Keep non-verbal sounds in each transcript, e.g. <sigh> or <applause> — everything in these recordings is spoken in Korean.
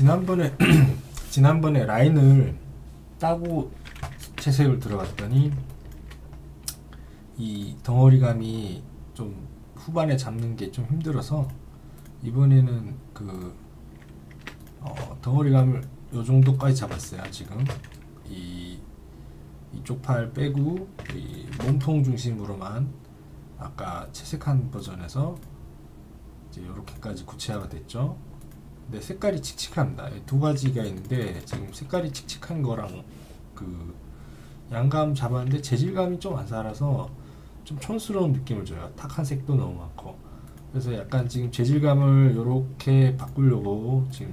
지난번에 <clears throat> 지난번에 라인을 따고 채색을 들어갔더니 이 덩어리감이 좀 후반에 잡는 게 좀 힘들어서 이번에는 그 어, 덩어리감을 요 정도까지 잡았어요 지금 이 이쪽 팔 빼고 이 몸통 중심으로만 아까 채색한 버전에서 이제 이렇게까지 구체화가 됐죠. 근데 색깔이 칙칙합니다. 두 가지가 있는데 지금 색깔이 칙칙한 거랑 그 양감 잡았는데 재질감이 좀 안 살아서 좀 촌스러운 느낌을 줘요. 탁한 색도 너무 많고 그래서 약간 지금 재질감을 이렇게 바꾸려고 지금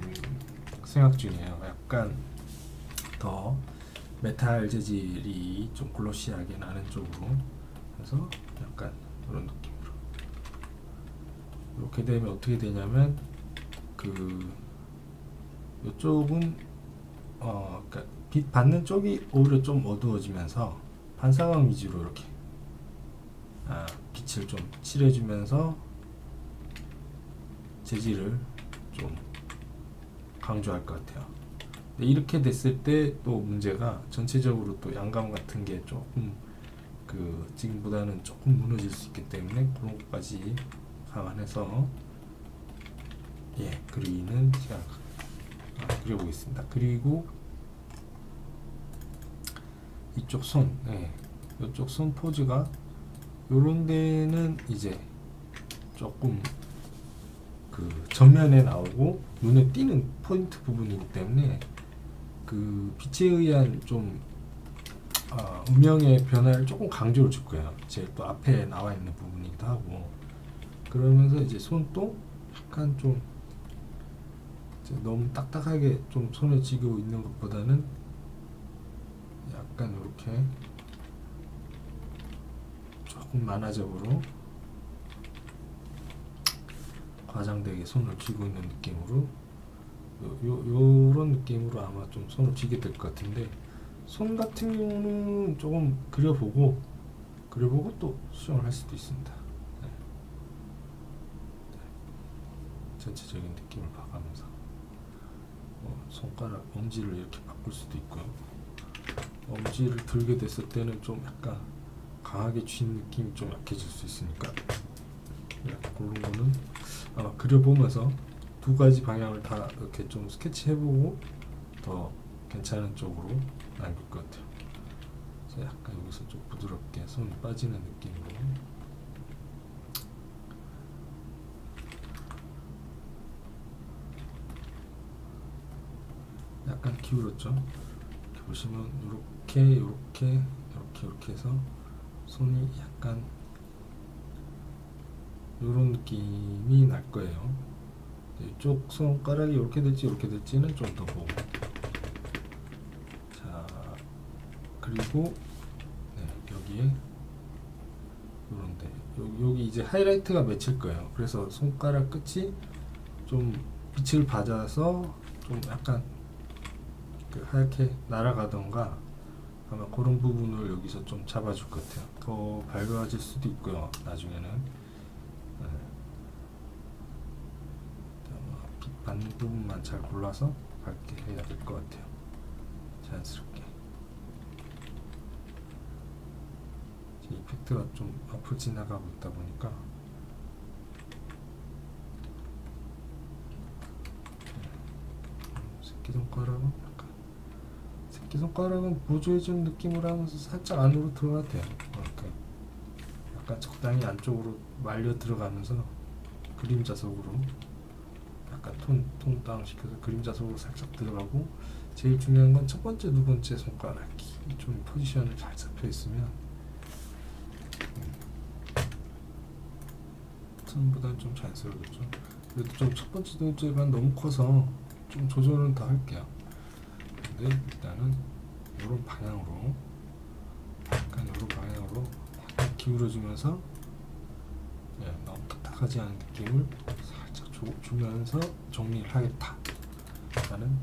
생각 중이에요. 약간 더 메탈 재질이 좀 글로시하게 나는 쪽으로 그래서 약간 이런 느낌으로 이렇게 되면 어떻게 되냐면 그 이쪽은 어 그러니까 빛 받는 쪽이 오히려 좀 어두워지면서 반사광 위주로 이렇게 아, 빛을 좀 칠해주면서 재질을 좀 강조할 것 같아요. 이렇게 됐을 때 또 문제가 전체적으로 또 양감 같은 게 조금 그 지금보다는 조금 무너질 수 있기 때문에 그런 것까지 감안해서 예 그리는 시작 아, 그려보겠습니다. 그리고 이쪽 손, 예, 이쪽 손 포즈가 요런 데는 이제 조금 그 전면에 나오고 눈에 띄는 포인트 부분이기 때문에 그 빛에 의한 좀 어, 음영의 변화를 조금 강조를 줄 거예요. 제일 또 앞에 나와 있는 부분이기도 하고 그러면서 이제 손도 약간 좀 너무 딱딱하게 좀 손에 쥐고 있는 것보다는 약간 이렇게 조금 만화적으로 과장되게 손을 쥐고 있는 느낌으로 요, 요, 요런 느낌으로 아마 좀 손을 쥐게 될 것 같은데 손 같은 경우는 조금 그려보고 그려보고 또 수정을 할 수도 있습니다 네. 네. 전체적인 느낌을 봐가면서 뭐 손가락 엄지를 이렇게 바꿀 수도 있고요 엄지를 들게 됐을 때는 좀 약간 강하게 쥔 느낌이 좀 약해질 수 있으니까 그런 거는 아마 그려보면서 두 가지 방향을 다 이렇게 좀 스케치 해보고 더 괜찮은 쪽으로 남길 것 같아요. 그래서 약간 여기서 좀 부드럽게 손이 빠지는 느낌으로 약간 기울었죠. 이렇게 보시면 이렇게 이렇게 이렇게 이렇게 해서 손이 약간 이런 느낌이 날 거예요. 이쪽 손가락이 이렇게 될지 이렇게 될지는 좀 더 보고 자 그리고 네, 여기에 요런데 여기 이제 하이라이트가 맺힐 거예요. 그래서 손가락 끝이 좀 빛을 받아서 좀 약간 그 하얗게 날아가던가 아마 그런 부분을 여기서 좀 잡아줄 것 같아요. 더 밝아질 수도 있고요. 나중에는 네. 빛 받는 부분만 잘 골라서 밝게 해야 될 것 같아요. 자연스럽게. 이펙트가 좀 앞으로 지나가고 있다 보니까 새끼손가락은 약간 새끼손가락은 보조해주는 느낌으로 하면서 살짝 안으로 들어가도 돼요 이렇게 약간 적당히 안쪽으로 말려 들어가면서 그림자 속으로 약간 톤, 톤다운 시켜서 그림자 속으로 살짝 들어가고 제일 중요한 건 첫 번째, 두 번째 손가락이 좀 포지션을 잘 잡혀 있으면 처음보다는 좀 자연스러워졌죠. 그래도 좀 첫 번째, 두 번째가 너무 커서 좀 조절은 더 할게요. 근데 일단은 이런 방향으로 약간 이런 방향으로 약간 기울어주면서 예, 너무 딱딱하지 않은 느낌을 살짝 줘, 주면서 정리를 하겠다 라는